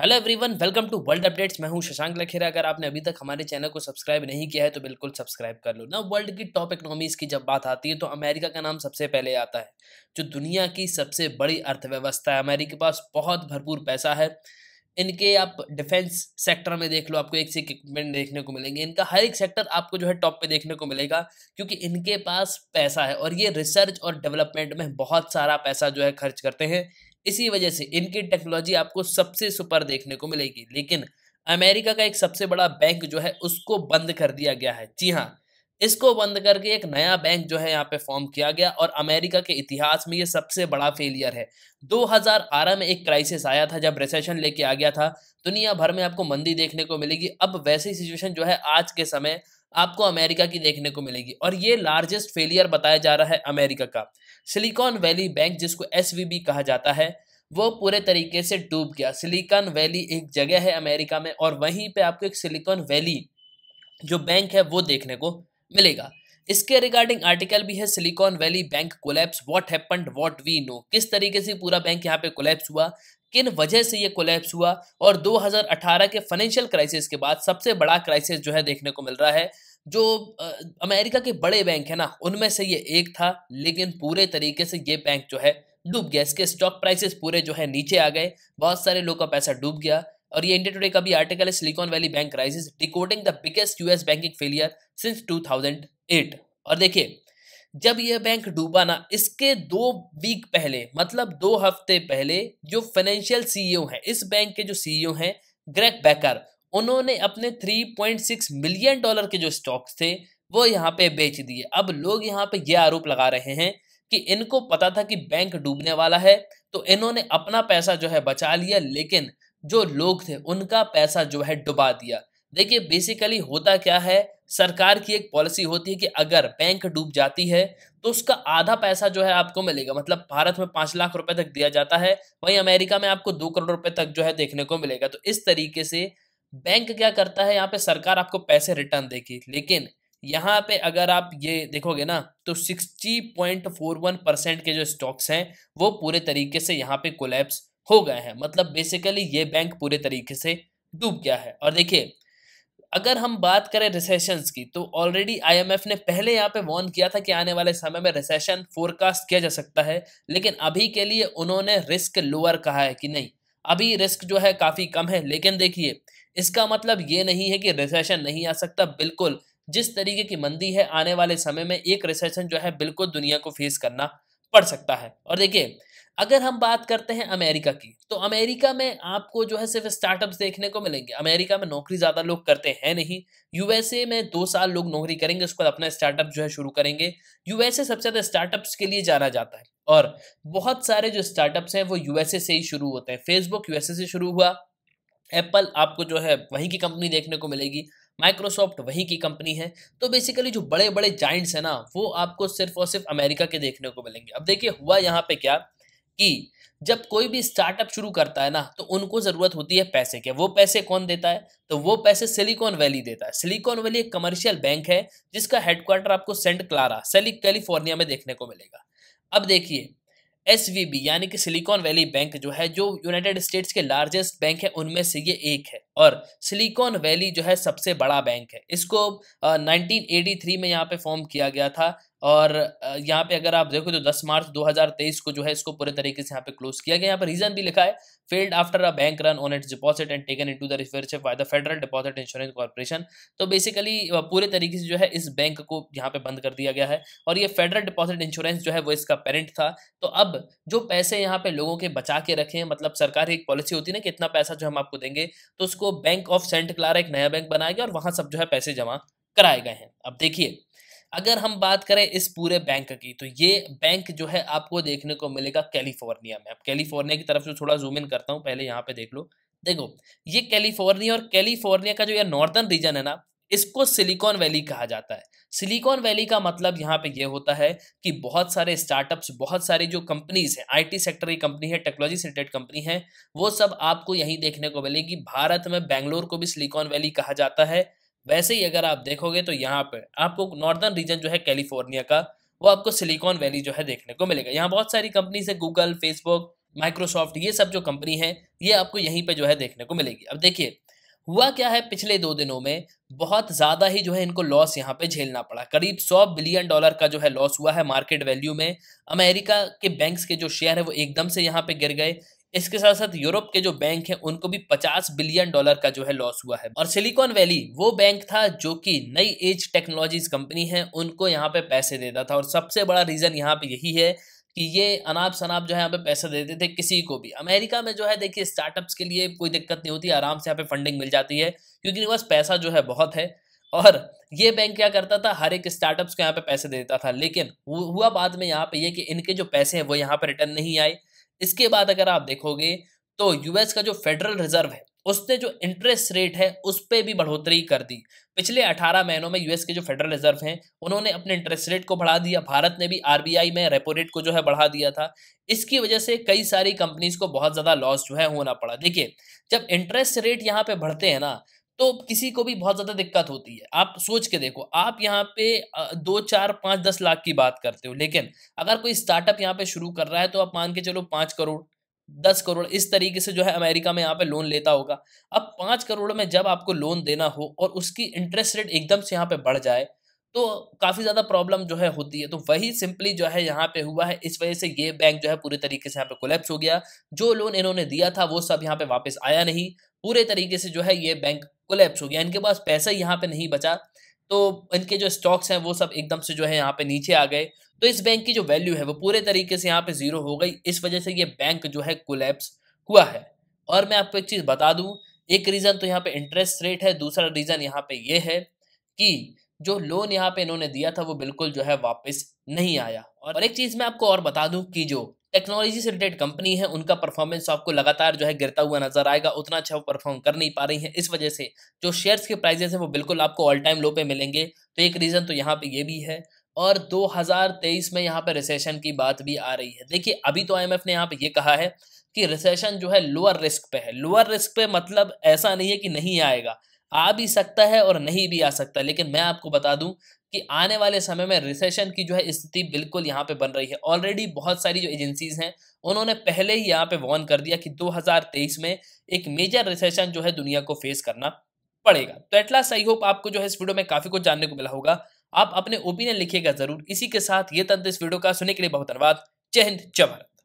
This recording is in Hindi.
Hello everyone welcome to world updates मैं हूँ शशांक लखेरा। अगर आपने अभी तक हमारे चैनल को सब्सक्राइब नहीं किया है तो बिल्कुल सब्सक्राइब कर लो। ना, वर्ल्ड की टॉप इकोनॉमीज की जब बात आती है तो अमेरिका का नाम सबसे पहले आता है, जो दुनिया की सबसे बड़ी अर्थव्यवस्था है। अमेरिका के पास बहुत भरपूर पैसा है। इनके आप डिफेंस सेक्टर में देख लो, आपको एक से इक्विपमेंट देखने को मिलेंगे। इनका हर एक सेक्टर आपको जो है टॉप पे देखने को मिलेगा, क्योंकि इनके पास पैसा है। और ये रिसर्च और डेवलपमेंट में बहुत सारा पैसा जो है खर्च करते हैं। इसी वजह से इनकी टेक्नोलॉजी आपको सबसे सुपर देखने को मिलेगी। लेकिन अमेरिका का एक सबसे बड़ा बैंक जो है, उसको बंद कर दिया गया है। जी हाँ इसको बंद करके एक नया बैंक जो है यहाँ पे फॉर्म किया गया और अमेरिका के इतिहास में ये सबसे बड़ा फेलियर है। 2018 में एक क्राइसिस आया था जब रिसेशन लेके आ गया था। दुनिया भर में आपको मंदी देखने को मिलेगी। अब वैसी सिचुएशन जो है आज के समय आपको अमेरिका की देखने को मिलेगी। और ये लार्जेस्ट फेलियर बताया जा रहा है अमेरिका का। सिलिकॉन वैली बैंक जिसको एसवीबी कहा जाता है, वो पूरे तरीके से डूब गया। सिलिकॉन वैली एक जगह है अमेरिका में और वहीं पे आपको एक सिलिकॉन वैली जो बैंक है, वो देखने को मिलेगा। इसके रिगार्डिंग आर्टिकल भी है Silicon Valley bank collapse what happened what we know किस तरीके से पूरा बैंक यहाँ पे कोलैप्स हुआ, किन वजह से ये कोलैप्स हुआ, और 2018 के फाइनेंशियल क्राइसिस के बाद सबसे बड़ा क्राइसिस जो है देखने को मिल रहा है जो अमेरिका के बड़े बैंक है ना, उनमें से ये एक था, लेकिन पूरे तरीके से ये बैंक जो है, डूब गया। इसके स्टॉक प्राइसेस पूरे जो है, नीचे आ गए। बहुत सारे लोग का पैसा डूब गया। और ये इंडिया टुडे का भी आर्टिकल है Silicon Valley bank crisis decoding the biggest US banking failure since 2008 और देखिए, जब ये बैंक डूबा ना, इसके दो वीक पहले मतलब दो हफ़्ते पहले, जो फाइनेंशियल सीईओ हैं, इस बैंक के जो सीईओ हैं ग्रेक बैकर उन्होंने अपने 3.6 मिलियन डॉलर के जो स्टॉक्स थे, वो यहाँ पे बेच दिए। अब लोग यहाँ पे ये आरोप लगा रहे हैं कि इनको पता था कि बैंक डूबने वाला है तो इन्होंने अपना पैसा जो है बचा लिया, लेकिन जो लोग थे, उनका पैसा जो है डुबा दिया। देखिए बेसिकली होता क्या है? सरकार की एक पॉलिसी होती है कि अगर बैंक डूब जाती है तो उसका आधा पैसा जो है आपको मिलेगा। मतलब भारत में पाँच लाख रुपए तक दिया जाता है, वहीं अमेरिका में आपको दो करोड़ रुपए तक जो है देखने को मिलेगा। तो इस तरीके से बैंक क्या करता है? यहाँ पे सरकार आपको पैसे रिटर्न देगी। लेकिन यहाँ पे अगर आप ये देखोगे ना तो 60.41 परसेंट के जो स्टॉक्स हैं, वो पूरे तरीके से यहाँ पे कोलैप्स हो गए हैं। मतलब बेसिकली ये बैंक पूरे तरीके से डूब गया है। और देखिए, अगर हम बात करें रिसेशन की तो ऑलरेडी आईएमएफ ने पहले यहाँ पे वॉर्न किया था कि आने वाले समय में रिसेशन फोरकास्ट किया जा सकता है। लेकिन अभी के लिए उन्होंने रिस्क लोअर कहा है कि नहीं। अभी रिस्क जो है काफ़ी कम है। लेकिन देखिए इसका मतलब ये नहीं है कि रिसेशन नहीं आ सकता। बिल्कुल, जिस तरीके की मंदी है, आने वाले समय में एक रिसेशन जो है, बिल्कुल दुनिया को फेस करना पड़ सकता है। और देखिए, अगर हम बात करते हैं अमेरिका की तो अमेरिका में आपको जो है, सिर्फ़ स्टार्टअप्स देखने को मिलेंगे। अमेरिका में नौकरी ज़्यादा लोग करते हैं नहीं। यूएसए में दो साल लोग नौकरी करेंगे, उसके बाद अपना स्टार्टअप जो है, शुरू करेंगे। यूएसए सबसे ज़्यादा स्टार्टअप्स के लिए जाना जाता है। और बहुत सारे जो स्टार्टअप्स हैं, वो यूएसए से ही शुरू होते हैं। फेसबुक यूएसए से शुरू हुआ एप्पल आपको जो है वहीं की कंपनी देखने को मिलेगी माइक्रोसॉफ्ट वहीं की कंपनी है। तो बेसिकली जो बड़े बड़े जाइंट्स हैं ना, वो आपको सिर्फ़ और सिर्फ़ अमेरिका के देखने को मिलेंगे। अब देखिए, हुआ यहाँ पे क्या कि जब कोई भी स्टार्टअप शुरू करता है ना तो उनको ज़रूरत होती है पैसे के। वो पैसे कौन देता है? तो वो पैसे सिलिकॉन वैली देता है। सिलिकॉन वैली एक कमर्शियल बैंक है, जिसका हेडक्वार्टर आपको सेंट क्लारा सेली कैलिफ़ोर्निया में देखने को मिलेगा। अब देखिए SVB यानी कि सिलिकॉन वैली बैंक जो है जो यूनाइटेड स्टेट्स के लार्जेस्ट बैंक है उनमें से ये एक है। और सिलिकॉन वैली जो है सबसे बड़ा बैंक है। इसको uh, 1983 में यहाँ पे फॉर्म किया गया था। और यहाँ पे अगर आप देखो तो 10 मार्च 2023 को जो है इसको पूरे तरीके से यहाँ पे क्लोज किया गया। यहाँ पर रीजन भी लिखा है failed after a bank run on its deposit and taken into the receivership by the Federal Deposit Insurance Corporation तो बेसिकली पूरे तरीके से जो है इस बैंक को यहाँ पे बंद कर दिया गया है। और ये फेडरल डिपॉजिट इंश्योरेंस जो है वो इसका पेरेंट था। तो अब जो पैसे यहाँ पे लोगों के बचा के रखे हैं मतलब सरकार की एक पॉलिसी होती है ना कि इतना पैसा जो हम आपको देंगे तो उसको बैंक ऑफ़ सेंट क्लारा एक नया बैंक बनाया गया और वहाँ सब जो है पैसे जमा कराए गए हैं। अब देखिए अगर हम बात करें इस पूरे बैंक की तो ये बैंक जो है आपको देखने को मिलेगा कैलिफ़ोर्निया में। अब कैलिफ़ोर्निया की तरफ़ से थोड़ा जूम इन करता हूँ, पहले यहाँ पे देख लो। देखो, ये कैलिफ़ोर्निया और कैलिफ़ोर्निया का जो ये नॉर्दर्न रीजन है ना, इसको सिलिकॉन वैली कहा जाता है। सिलिकॉन वैली का मतलब यहाँ पे ये होता है कि बहुत सारे स्टार्टअप्स बहुत सारी जो कंपनीज़ हैं आईटी सेक्टर की कंपनी है टेक्नोलॉजी से रिलेटेड कंपनी है, वो सब आपको यहीं देखने को मिलेगी। भारत में बैंगलोर को भी सिलिकॉन वैली कहा जाता है। वैसे ही अगर आप देखोगे तो यहाँ पे आपको नॉर्दर्न रीजन जो है कैलिफ़ोर्निया का, वो आपको सिलिकॉन वैली जो है देखने को मिलेगा। यहाँ बहुत सारी कंपनीज़ है गूगल फेसबुक माइक्रोसॉफ्ट ये सब जो कंपनी है, ये आपको यहीं पे जो है देखने को मिलेगी। अब देखिए, हुआ क्या है पिछले दो दिनों में? बहुत ज़्यादा ही जो है इनको लॉस यहाँ पे झेलना पड़ा। करीब सौ बिलियन डॉलर का जो है लॉस हुआ है मार्केट वैल्यू में। अमेरिका के बैंक्स के जो शेयर है, वो एकदम से यहाँ पे गिर गए। इसके साथ साथ यूरोप के जो बैंक हैं, उनको भी 50 बिलियन डॉलर का जो है लॉस हुआ है। और सिलिकॉन वैली वो बैंक था जो कि नई एज टेक्नोलॉजीज़ कंपनी है, उनको यहाँ पे पैसे देता था। और सबसे बड़ा रीजन यहाँ पे यही है कि ये अनाप शनाप जो है यहाँ पे पैसे देते थे किसी को भी। अमेरिका में जो है देखिए स्टार्टअप्स के लिए कोई दिक्कत नहीं होती, आराम से यहाँ पे फंडिंग मिल जाती है, क्योंकि बस पैसा जो है बहुत है। और ये बैंक क्या करता था, हर एक स्टार्टअप्स को यहाँ पे पैसे देता था। लेकिन हुआ बाद में यहाँ पे ये कि इनके जो पैसे हैं, वो यहाँ पे रिटर्न नहीं आए। इसके बाद अगर आप देखोगे तो यूएस का जो फेडरल रिज़र्व है, उसने जो इंटरेस्ट रेट है, उस पर भी बढ़ोतरी कर दी। पिछले 18 महीनों में यूएस के जो फेडरल रिज़र्व हैं, उन्होंने अपने इंटरेस्ट रेट को बढ़ा दिया। भारत ने भी आरबीआई में रेपो रेट को जो है बढ़ा दिया था। इसकी वजह से कई सारी कंपनीज़ को बहुत ज़्यादा लॉस जो है होना पड़ा। देखिए, जब इंटरेस्ट रेट यहाँ पे बढ़ते हैं ना तो किसी को भी बहुत ज़्यादा दिक्कत होती है। आप सोच के देखो, आप यहाँ पे दो, चार, पाँच, दस लाख की बात करते हो, लेकिन अगर कोई स्टार्टअप यहाँ पे शुरू कर रहा है तो आप मान के चलो पाँच करोड़, दस करोड़, इस तरीके से जो है अमेरिका में यहाँ पे लोन लेता होगा। अब पाँच करोड़ में जब आपको लोन देना हो और उसकी इंटरेस्ट रेट एकदम से यहाँ पे बढ़ जाए तो काफ़ी ज़्यादा प्रॉब्लम जो है होती है। तो वही सिंपली जो है यहाँ पे हुआ है। इस वजह से ये बैंक जो है पूरे तरीके से यहाँ पे कोलेप्स हो गया। जो लोन इन्होंने दिया था, वो सब यहाँ पे वापस आया नहीं। पूरे तरीके से जो है ये बैंक कोलेप्स हो गया। इनके पास पैसा यहाँ पे नहीं बचा। तो इनके जो स्टॉक्स हैं, वो सब एकदम से जो है यहाँ पे नीचे आ गए। तो इस बैंक की जो वैल्यू है, वो पूरे तरीके से यहाँ पे ज़ीरो हो गई। इस वजह से ये बैंक जो है कोलेप्स हुआ है। और मैं आपको एक चीज़ बता दूँ। एक रीज़न तो यहाँ पे इंटरेस्ट रेट है, दूसरा रीज़न यहाँ पे ये है कि जो लोन यहाँ पे इन्होंने दिया था, वो बिल्कुल जो है वापस नहीं आया। और एक चीज़ मैं आपको और बता दूँ कि जो टेक्नोलॉजी से रिलेटेड कंपनी है, उनका परफॉर्मेंस आपको लगातार जो है गिरता हुआ नज़र आएगा। उतना अच्छा वो परफॉर्म कर नहीं पा रही है। इस वजह से जो शेयर्स के प्राइजेस हैं, वो बिल्कुल आपको ऑल टाइम लो पे मिलेंगे। तो एक रीज़न तो यहाँ पे ये भी है। और 2023 में यहाँ पे रिसेशन की बात भी आ रही है। देखिए, अभी तो आईएमएफ ने यहाँ पे ये कहा है कि रिसेशन जो है लोअर रिस्क पे है। लोअर रिस्क पे मतलब ऐसा नहीं है कि नहीं आएगा। आ भी सकता है और नहीं भी आ सकता। लेकिन मैं आपको बता दूँ कि आने वाले समय में रिसेशन की जो है स्थिति बिल्कुल यहाँ पे बन रही है। ऑलरेडी बहुत सारी जो एजेंसीज हैं, उन्होंने पहले ही यहाँ पे वॉर्न कर दिया कि 2023 में एक मेजर रिसेशन जो है दुनिया को फेस करना पड़ेगा। तो एटलास आई होप आपको जो है इस वीडियो में काफ़ी कुछ जानने को मिला होगा। आप अपने ओपिनियन लिखिएगा ज़रूर। इसी के साथ ये तंत्र इस वीडियो का सुनने के लिए बहुत धन्यवाद। जय हिंद, जय भारत।